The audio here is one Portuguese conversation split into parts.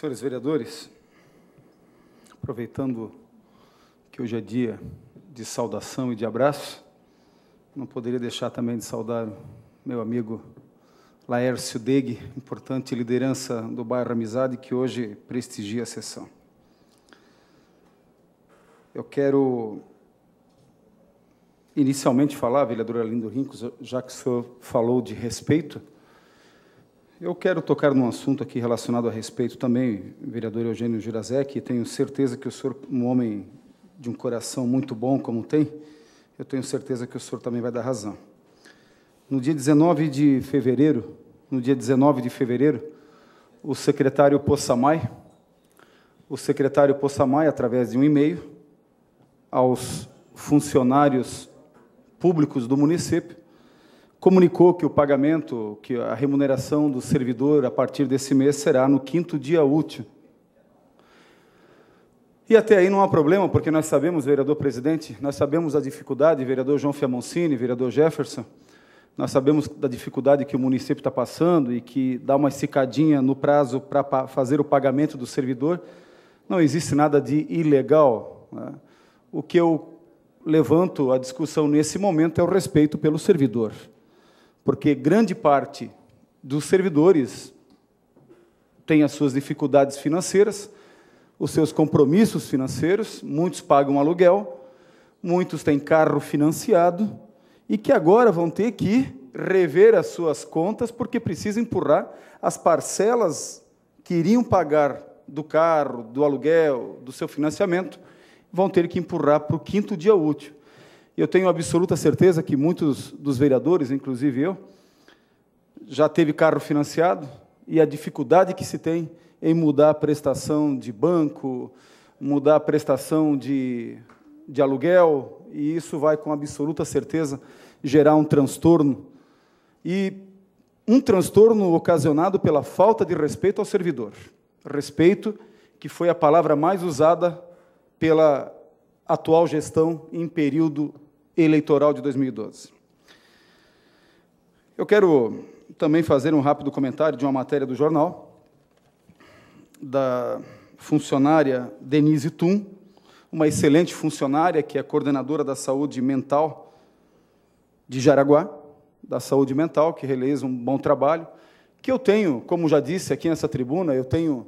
Senhores vereadores, aproveitando que hoje é dia de saudação e de abraço, não poderia deixar também de saudar meu amigo Laércio Deg, importante liderança do bairro Amizade, que hoje prestigia a sessão. Eu quero inicialmente falar, vereador Arlindo Rincos, já que o senhor falou de respeito, eu quero tocar num assunto aqui relacionado a respeito também, vereador Eugênio Girazek, tenho certeza que o senhor, um homem de um coração muito bom como tem, eu tenho certeza que o senhor também vai dar razão. No dia 19 de fevereiro, no dia 19 de fevereiro, o secretário Possamay, o secretário Possamay, através de um e-mail aos funcionários públicos do município, comunicou que o pagamento, que a remuneração do servidor a partir desse mês será no quinto dia útil. E até aí não há problema, porque nós sabemos, vereador presidente, nós sabemos a dificuldade, vereador João Fiamoncini, vereador Jefferson, nós sabemos da dificuldade que o município está passando e que dá uma esticadinha no prazo para fazer o pagamento do servidor. Não existe nada de ilegal. Né? O que eu levanto a discussão nesse momento é o respeito pelo servidor porque grande parte dos servidores tem as suas dificuldades financeiras, os seus compromissos financeiros, muitos pagam aluguel, muitos têm carro financiado e que agora vão ter que rever as suas contas porque precisam empurrar as parcelas que iriam pagar do carro, do aluguel, do seu financiamento, vão ter que empurrar para o quinto dia útil. Eu tenho absoluta certeza que muitos dos vereadores, inclusive eu, já teve carro financiado e a dificuldade que se tem em mudar a prestação de banco, mudar a prestação de, de aluguel, e isso vai com absoluta certeza gerar um transtorno. E um transtorno ocasionado pela falta de respeito ao servidor. Respeito que foi a palavra mais usada pela atual gestão em período eleitoral de 2012. Eu quero também fazer um rápido comentário de uma matéria do jornal da funcionária Denise Tum, uma excelente funcionária que é coordenadora da saúde mental de Jaraguá, da saúde mental, que realiza um bom trabalho, que eu tenho, como já disse aqui nessa tribuna, eu tenho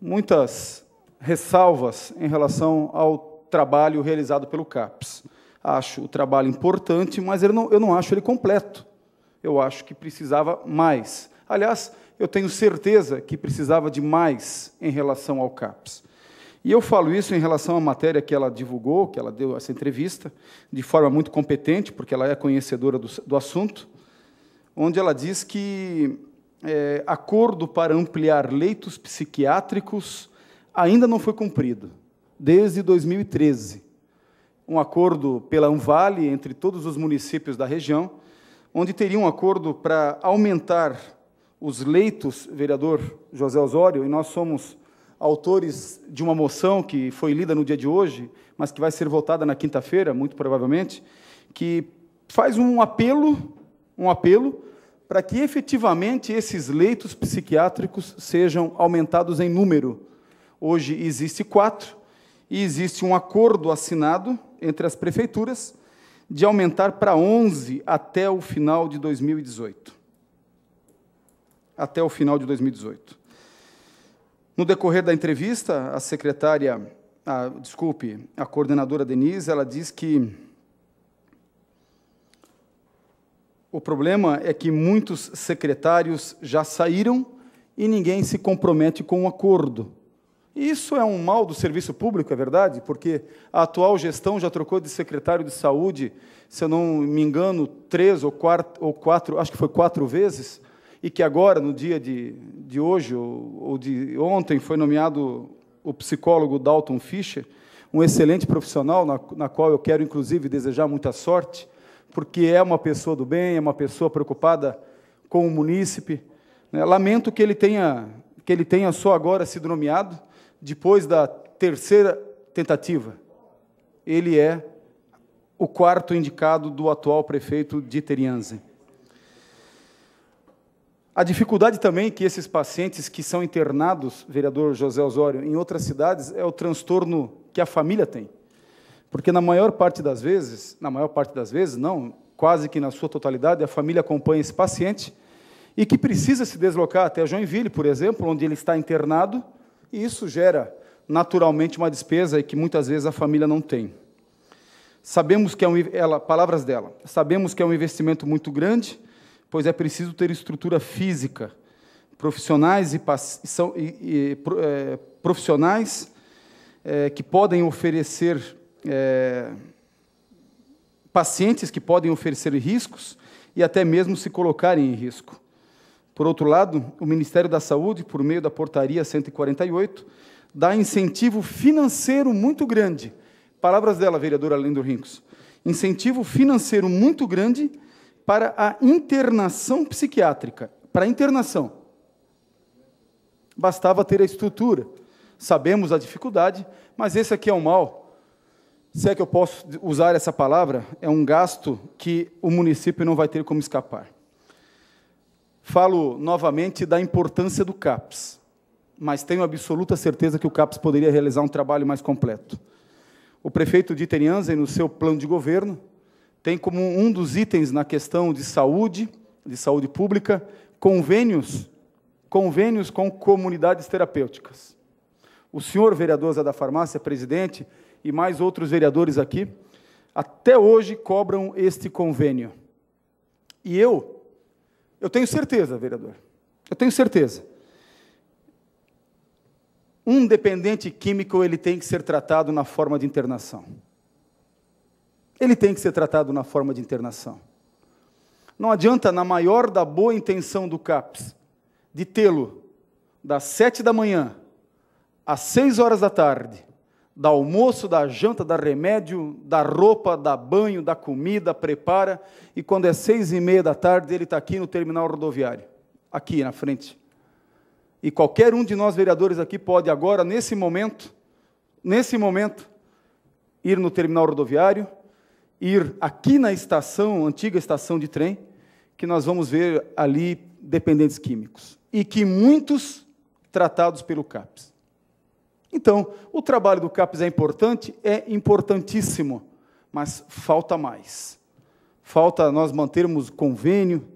muitas ressalvas em relação ao trabalho realizado pelo CAPS acho o trabalho importante, mas eu não, eu não acho ele completo. Eu acho que precisava mais. Aliás, eu tenho certeza que precisava de mais em relação ao CAPS. E eu falo isso em relação à matéria que ela divulgou, que ela deu essa entrevista, de forma muito competente, porque ela é conhecedora do, do assunto, onde ela diz que é, acordo para ampliar leitos psiquiátricos ainda não foi cumprido, desde 2013 um acordo pela Unvale entre todos os municípios da região, onde teria um acordo para aumentar os leitos, vereador José Osório, e nós somos autores de uma moção que foi lida no dia de hoje, mas que vai ser votada na quinta-feira, muito provavelmente, que faz um apelo, um apelo para que efetivamente esses leitos psiquiátricos sejam aumentados em número. Hoje existe quatro e existe um acordo assinado entre as prefeituras de aumentar para 11 até o final de 2018. Até o final de 2018. No decorrer da entrevista, a secretária, a, desculpe, a coordenadora Denise, ela diz que o problema é que muitos secretários já saíram e ninguém se compromete com um acordo. Isso é um mal do serviço público, é verdade? Porque a atual gestão já trocou de secretário de saúde, se eu não me engano, três ou quatro, ou quatro acho que foi quatro vezes, e que agora, no dia de, de hoje ou, ou de ontem, foi nomeado o psicólogo Dalton Fischer, um excelente profissional, na, na qual eu quero, inclusive, desejar muita sorte, porque é uma pessoa do bem, é uma pessoa preocupada com o munícipe. Né? Lamento que ele tenha que ele tenha só agora sido nomeado, depois da terceira tentativa, ele é o quarto indicado do atual prefeito de Terianze. A dificuldade também que esses pacientes que são internados, vereador José Osório, em outras cidades, é o transtorno que a família tem. Porque na maior parte das vezes, na maior parte das vezes, não, quase que na sua totalidade, a família acompanha esse paciente e que precisa se deslocar até Joinville, por exemplo, onde ele está internado, e isso gera naturalmente uma despesa que muitas vezes a família não tem. Sabemos que é um, ela, palavras dela, sabemos que é um investimento muito grande, pois é preciso ter estrutura física, profissionais e, e, e é, profissionais é, que podem oferecer é, pacientes que podem oferecer riscos e até mesmo se colocarem em risco. Por outro lado, o Ministério da Saúde, por meio da portaria 148, dá incentivo financeiro muito grande Palavras dela, vereadora Lindo Rincos. Incentivo financeiro muito grande para a internação psiquiátrica. Para a internação. Bastava ter a estrutura. Sabemos a dificuldade, mas esse aqui é o mal. Se é que eu posso usar essa palavra, é um gasto que o município não vai ter como escapar. Falo novamente da importância do CAPS, mas tenho absoluta certeza que o CAPS poderia realizar um trabalho mais completo. O prefeito de Terianza, no seu plano de governo, tem como um dos itens na questão de saúde, de saúde pública, convênios, convênios com comunidades terapêuticas. O senhor vereador da Farmácia, presidente, e mais outros vereadores aqui, até hoje cobram este convênio. E eu, eu tenho certeza, vereador, eu tenho certeza, um dependente químico ele tem que ser tratado na forma de internação. Ele tem que ser tratado na forma de internação. Não adianta, na maior da boa intenção do CAPS, de tê-lo das sete da manhã às seis horas da tarde, da almoço, da janta, da remédio, da roupa, da banho, da comida, prepara, e quando é seis e meia da tarde, ele está aqui no terminal rodoviário, aqui na frente. E qualquer um de nós vereadores aqui pode agora, nesse momento, nesse momento, ir no terminal rodoviário, ir aqui na estação, antiga estação de trem, que nós vamos ver ali dependentes químicos. E que muitos tratados pelo CAPS. Então, o trabalho do CAPS é importante? É importantíssimo, mas falta mais. Falta nós mantermos convênio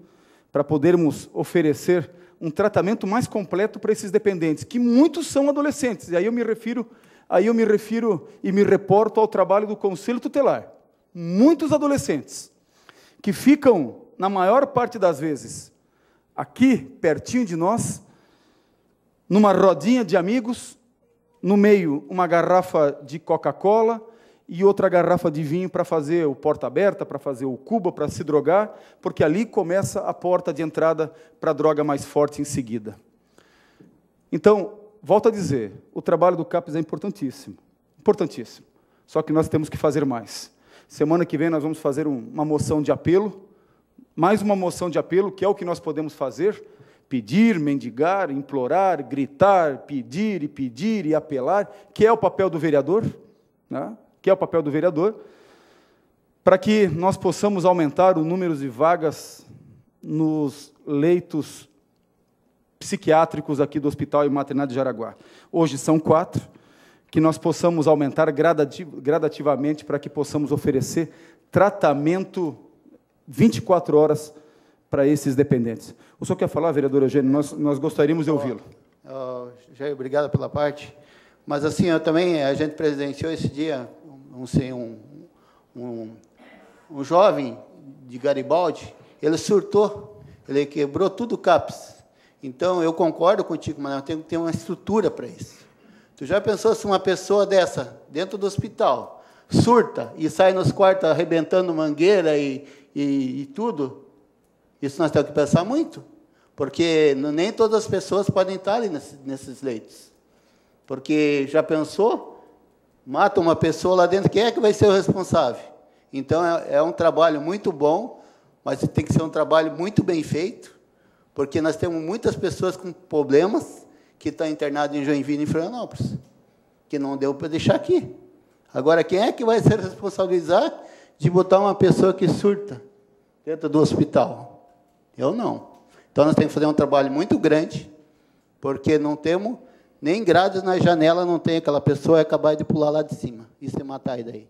para podermos oferecer um tratamento mais completo para esses dependentes, que muitos são adolescentes. E aí eu me refiro, aí eu me refiro e me reporto ao trabalho do Conselho Tutelar. Muitos adolescentes que ficam, na maior parte das vezes, aqui pertinho de nós, numa rodinha de amigos, no meio uma garrafa de Coca-Cola, e outra garrafa de vinho para fazer o porta aberta, para fazer o cuba, para se drogar, porque ali começa a porta de entrada para a droga mais forte em seguida. Então, volto a dizer, o trabalho do CAPES é importantíssimo, importantíssimo. Só que nós temos que fazer mais. Semana que vem nós vamos fazer uma moção de apelo, mais uma moção de apelo, que é o que nós podemos fazer, pedir, mendigar, implorar, gritar, pedir e pedir e apelar, que é o papel do vereador, né? que é o papel do vereador, para que nós possamos aumentar o número de vagas nos leitos psiquiátricos aqui do Hospital e Maternidade de Jaraguá. Hoje são quatro, que nós possamos aumentar gradativamente para que possamos oferecer tratamento 24 horas para esses dependentes. O senhor quer falar, vereador Eugênio? Nós, nós gostaríamos de ouvi-lo. Oh, Jair, obrigado pela parte. Mas, assim, eu também, a gente presenciou esse dia não um, um, um jovem de Garibaldi, ele surtou, ele quebrou tudo o CAPS. Então, eu concordo contigo, mas temos que ter uma estrutura para isso. Tu já pensou se uma pessoa dessa, dentro do hospital, surta e sai nos quartos arrebentando mangueira e, e, e tudo? Isso nós temos que pensar muito, porque nem todas as pessoas podem estar ali nesses, leitos. Porque já pensou mata uma pessoa lá dentro, quem é que vai ser o responsável? Então é, é um trabalho muito bom, mas tem que ser um trabalho muito bem feito, porque nós temos muitas pessoas com problemas que estão internadas em Joinville e Florianópolis, que não deu para deixar aqui. Agora, quem é que vai ser responsabilizar de botar uma pessoa que surta dentro do hospital? Eu não. Então, nós temos que fazer um trabalho muito grande, porque não temos nem grades na janela, não tem aquela pessoa é acabar de pular lá de cima e se matar aí daí.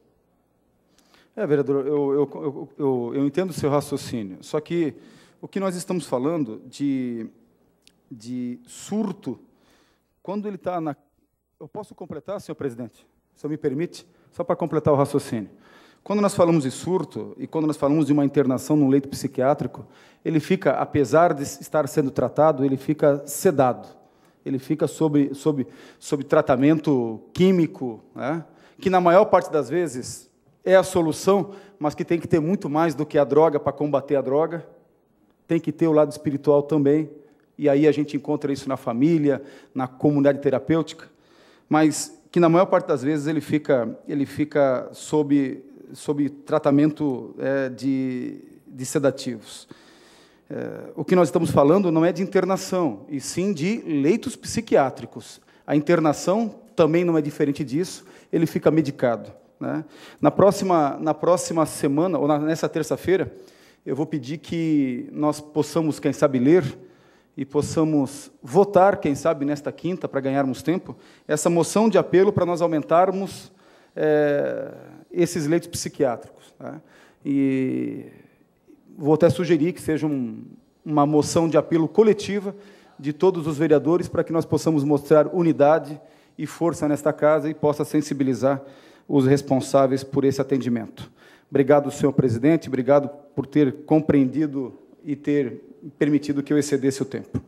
É, vereador, eu, eu, eu, eu, entendo o seu raciocínio, só que o que nós estamos falando de, de surto, quando ele está na. Eu posso completar, senhor presidente? Se me permite, só para completar o raciocínio. Quando nós falamos de surto e quando nós falamos de uma internação num leito psiquiátrico, ele fica, apesar de estar sendo tratado, ele fica sedado, ele fica sob, sob, sob tratamento químico, né? que na maior parte das vezes é a solução, mas que tem que ter muito mais do que a droga para combater a droga. Tem que ter o lado espiritual também. E aí a gente encontra isso na família, na comunidade terapêutica, mas que na maior parte das vezes ele fica, ele fica sob, sob tratamento é, de, de sedativos. É, o que nós estamos falando não é de internação, e sim de leitos psiquiátricos. A internação também não é diferente disso, ele fica medicado. Né? Na, próxima, na próxima semana, ou nessa terça-feira, eu vou pedir que nós possamos, quem sabe, ler e possamos votar, quem sabe, nesta quinta, para ganharmos tempo, essa moção de apelo para nós aumentarmos é, esses leitos psiquiátricos. Né? E vou até sugerir que seja um, uma moção de apelo coletiva de todos os vereadores para que nós possamos mostrar unidade e força nesta casa e possa sensibilizar os responsáveis por esse atendimento. Obrigado, senhor presidente, obrigado por ter compreendido e ter permitido que eu excedesse o tempo.